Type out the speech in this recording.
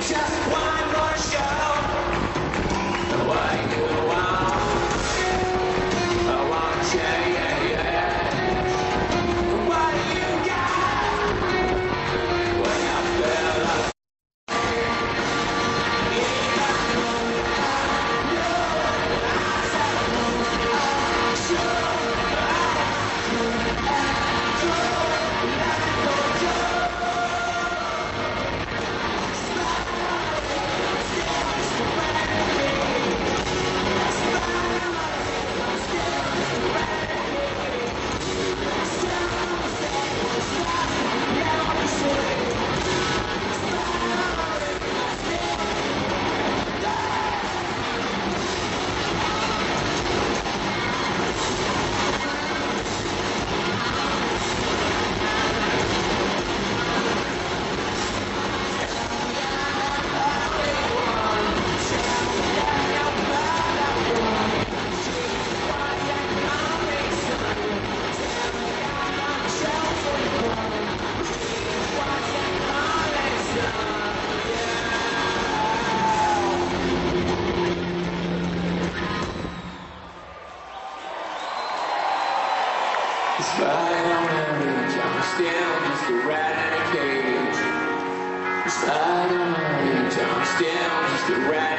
Just Stem is the rat in a cage. Side eye, John Stem Just a rat.